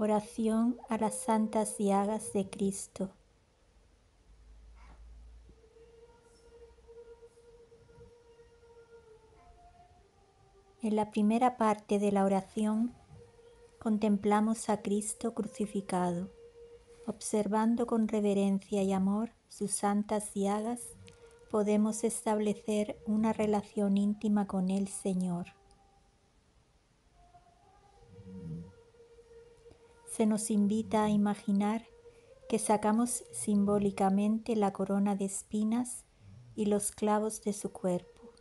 Oración a las santas llagas de Cristo. En la primera parte de la oración contemplamos a Cristo crucificado, observando con reverencia y amor sus santas llagas, podemos establecer una relación íntima con el Señor. Se nos invita a imaginar que sacamos simbólicamente la corona de espinas y los clavos de su cuerpo,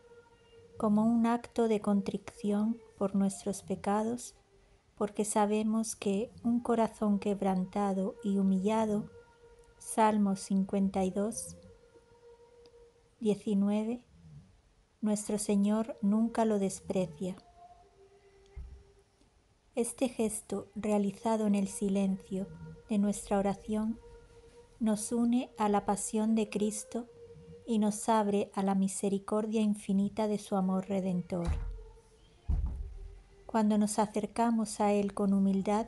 como un acto de contrición por nuestros pecados, porque sabemos que un corazón quebrantado y humillado, Salmo 52, 19, nuestro Señor nunca lo desprecia. Este gesto realizado en el silencio de nuestra oración nos une a la pasión de Cristo y nos abre a la misericordia infinita de su amor redentor. Cuando nos acercamos a Él con humildad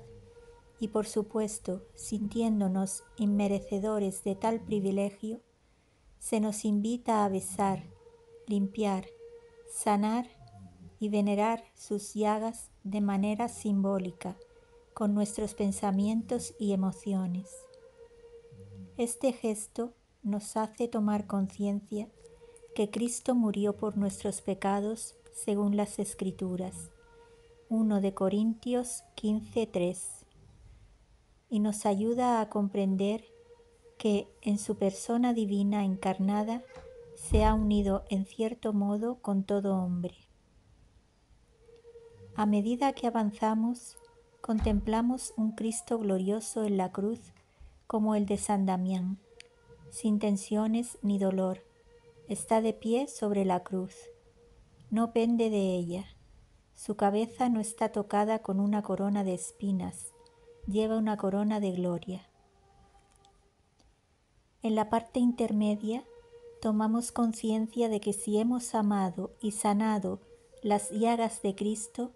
y por supuesto sintiéndonos inmerecedores de tal privilegio, se nos invita a besar, limpiar, sanar y venerar sus llagas de manera simbólica con nuestros pensamientos y emociones. Este gesto nos hace tomar conciencia que Cristo murió por nuestros pecados según las Escrituras. 1 de Corintios 15:3 y nos ayuda a comprender que en su persona divina encarnada se ha unido en cierto modo con todo hombre. A medida que avanzamos, contemplamos un Cristo glorioso en la cruz como el de San Damián, sin tensiones ni dolor. Está de pie sobre la cruz. No pende de ella. Su cabeza no está tocada con una corona de espinas, lleva una corona de gloria. En la parte intermedia tomamos conciencia de que si hemos amado y sanado las llagas de Cristo,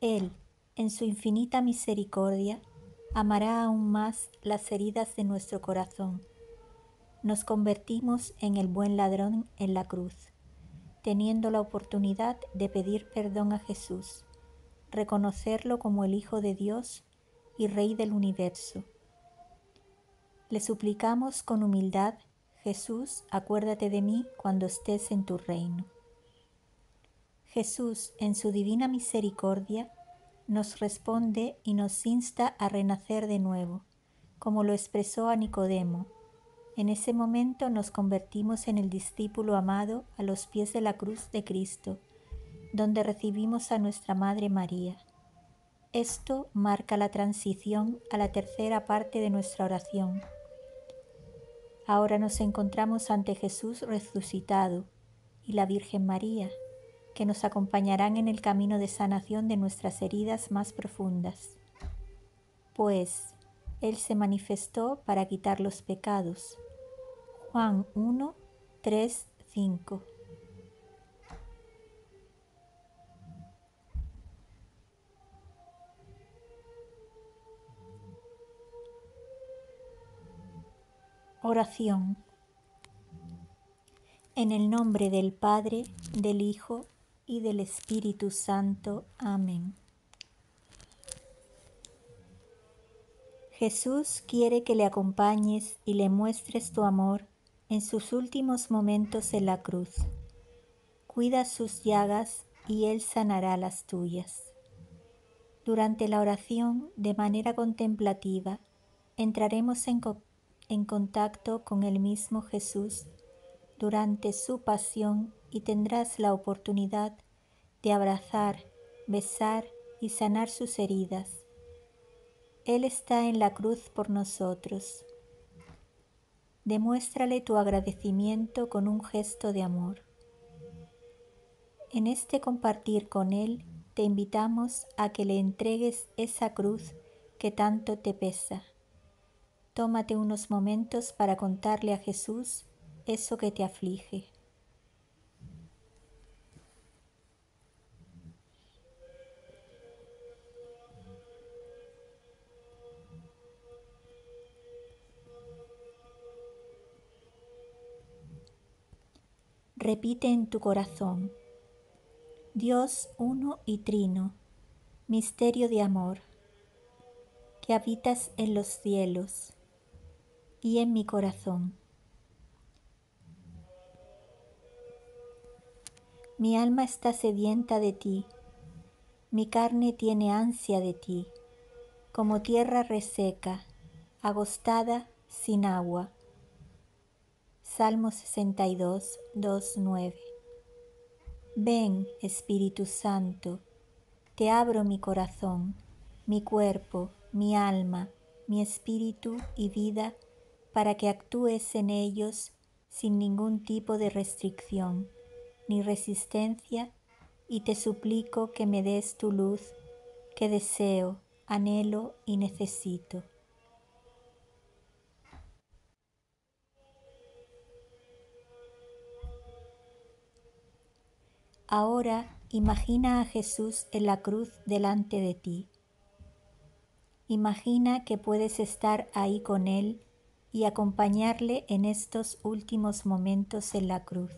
él, en su infinita misericordia, amará aún más las heridas de nuestro corazón. Nos convertimos en el buen ladrón en la cruz, teniendo la oportunidad de pedir perdón a Jesús, reconocerlo como el Hijo de Dios y Rey del universo. Le suplicamos con humildad, Jesús, acuérdate de mí cuando estés en tu reino. Jesús, en su divina misericordia, nos responde y nos insta a renacer de nuevo, como lo expresó a Nicodemo. En ese momento nos convertimos en el discípulo amado a los pies de la cruz de Cristo, donde recibimos a nuestra Madre María. Esto marca la transición a la tercera parte de nuestra oración. Ahora nos encontramos ante Jesús resucitado y la Virgen María, que nos acompañarán en el camino de sanación de nuestras heridas más profundas. Pues Él se manifestó para quitar los pecados. Juan 1, 3, 5. Oración. En el nombre del Padre, del Hijo y del Espíritu Santo. Amén. Jesús quiere que le acompañes y le muestres tu amor en sus últimos momentos en la cruz. Cuida sus llagas y Él sanará las tuyas. Durante la oración, de manera contemplativa, entraremos en, en contacto con el mismo Jesús durante su pasión y tendrás la oportunidad de abrazar, besar y sanar sus heridas. Él está en la cruz por nosotros. Demuéstrale tu agradecimiento con un gesto de amor. En este compartir con Él te invitamos a que le entregues esa cruz que tanto te pesa. Tómate unos momentos para contarle a Jesús eso que te aflige. Repite en tu corazón, Dios uno y trino, misterio de amor, que habitas en los cielos y en mi corazón. Mi alma está sedienta de ti, mi carne tiene ansia de ti, como tierra reseca, agostada sin agua. Salmo 62, 2, 9. Ven, Espíritu Santo, te abro mi corazón, mi cuerpo, mi alma, mi espíritu y vida para que actúes en ellos sin ningún tipo de restricción ni resistencia y te suplico que me des tu luz que deseo, anhelo y necesito. Ahora imagina a Jesús en la cruz delante de ti. Imagina que puedes estar ahí con Él y acompañarle en estos últimos momentos en la cruz.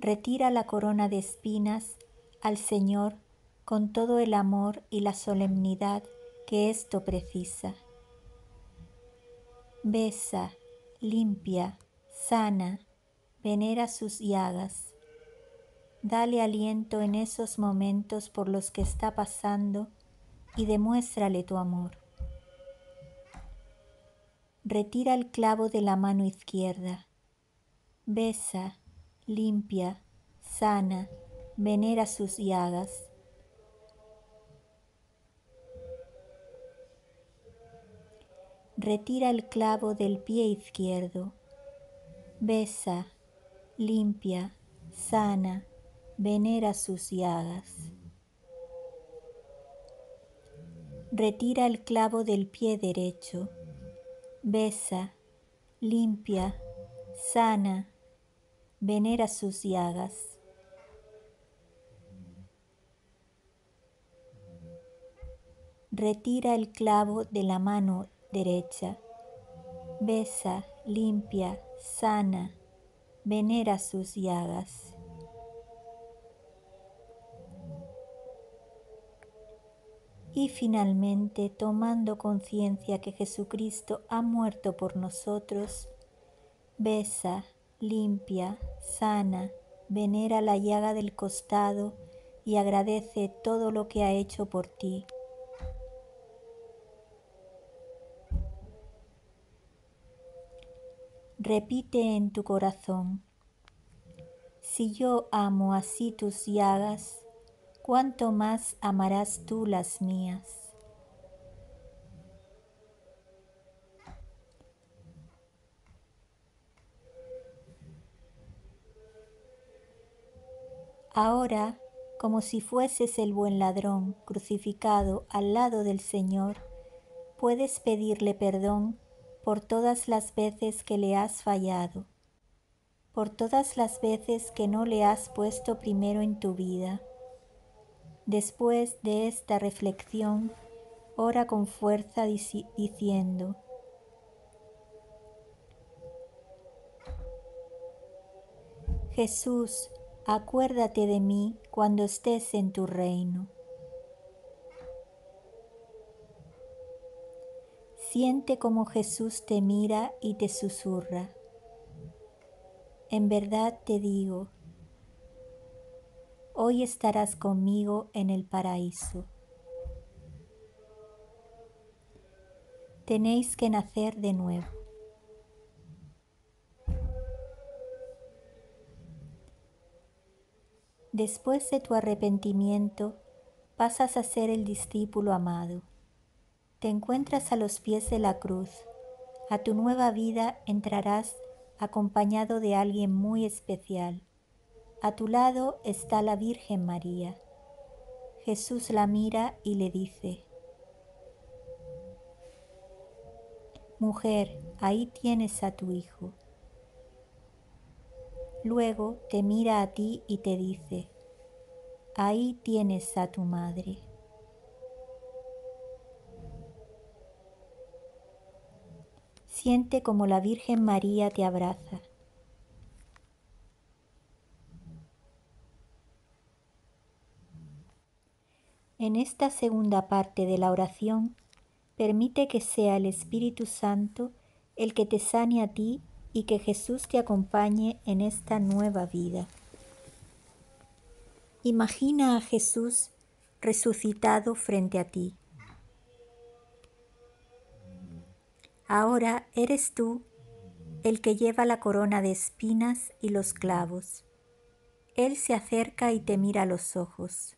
Retira la corona de espinas al Señor con todo el amor y la solemnidad que esto precisa. Besa, limpia, sana, venera sus llagas. Dale aliento en esos momentos por los que está pasando y demuéstrale tu amor. Retira el clavo de la mano izquierda. Besa, limpia, sana, venera sus llagas. Retira el clavo del pie izquierdo. Besa, limpia, sana, venera sus llagas. Retira el clavo del pie derecho. Besa, limpia, sana, venera sus llagas. Retira el clavo de la mano derecha. Besa, limpia, sana, venera sus llagas. Y finalmente, tomando conciencia que Jesucristo ha muerto por nosotros, besa, limpia, sana, venera la llaga del costado y agradece todo lo que ha hecho por ti. Repite en tu corazón, si yo amo así tus llagas, cuánto más amarás tú las mías. Ahora, como si fueses el buen ladrón crucificado al lado del Señor, puedes pedirle perdón por todas las veces que le has fallado, por todas las veces que no le has puesto primero en tu vida Después de esta reflexión, ora con fuerza diciendo, Jesús, acuérdate de mí cuando estés en tu reino. Siente como Jesús te mira y te susurra. En verdad te digo, hoy estarás conmigo en el paraíso. Tenéis que nacer de nuevo. Después de tu arrepentimiento, pasas a ser el discípulo amado. Te encuentras a los pies de la cruz. A tu nueva vida entrarás acompañado de alguien muy especial a tu lado está la Virgen María. Jesús la mira y le dice, Mujer, ahí tienes a tu hijo. Luego te mira a ti y te dice, ahí tienes a tu madre. Siente como la Virgen María te abraza. En esta segunda parte de la oración, permite que sea el Espíritu Santo el que te sane a ti y que Jesús te acompañe en esta nueva vida. Imagina a Jesús resucitado frente a ti. Ahora eres tú el que lleva la corona de espinas y los clavos. Él se acerca y te mira a los ojos.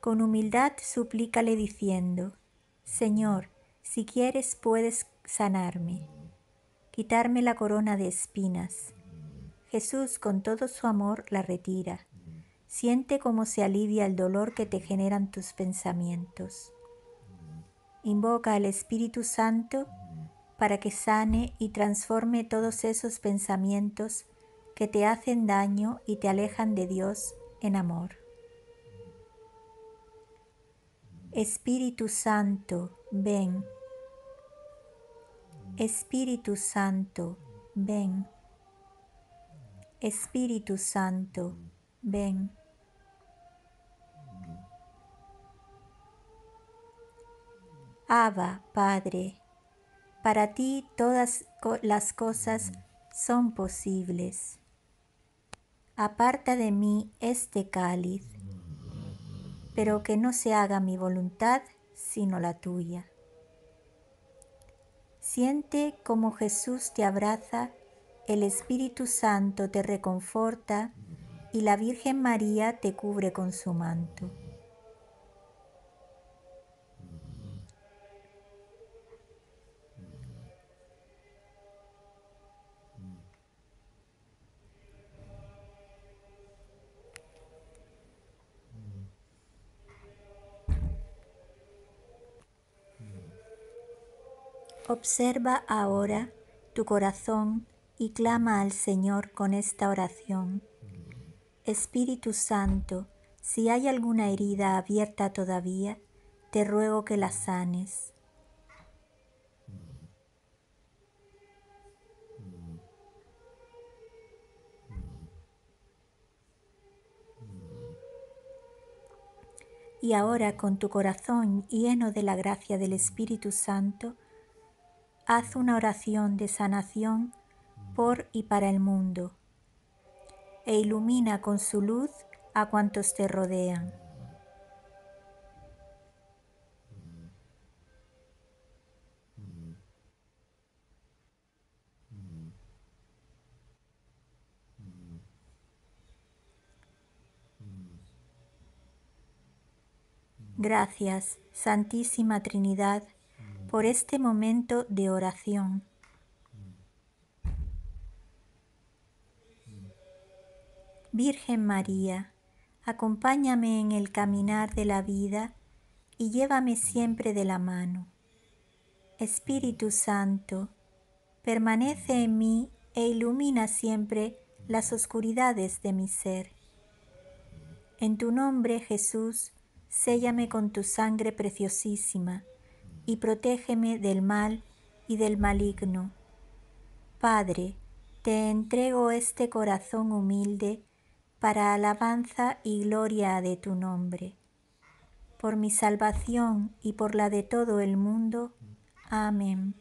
Con humildad suplícale diciendo, Señor, si quieres puedes sanarme, quitarme la corona de espinas. Jesús con todo su amor la retira. Siente cómo se alivia el dolor que te generan tus pensamientos. Invoca al Espíritu Santo para que sane y transforme todos esos pensamientos que te hacen daño y te alejan de Dios en amor. Espíritu Santo, ven. Espíritu Santo, ven. Espíritu Santo, ven. Abba, Padre, para ti todas las cosas son posibles. Aparta de mí este cáliz pero que no se haga mi voluntad sino la tuya. Siente como Jesús te abraza, el Espíritu Santo te reconforta y la Virgen María te cubre con su manto. Observa ahora tu corazón y clama al Señor con esta oración. Espíritu Santo, si hay alguna herida abierta todavía, te ruego que la sanes. Y ahora con tu corazón lleno de la gracia del Espíritu Santo, haz una oración de sanación por y para el mundo e ilumina con su luz a cuantos te rodean. Gracias, Santísima Trinidad, por este momento de oración. Virgen María, acompáñame en el caminar de la vida y llévame siempre de la mano. Espíritu Santo, permanece en mí e ilumina siempre las oscuridades de mi ser. En tu nombre, Jesús, séllame con tu sangre preciosísima y protégeme del mal y del maligno. Padre, te entrego este corazón humilde para alabanza y gloria de tu nombre. Por mi salvación y por la de todo el mundo. Amén.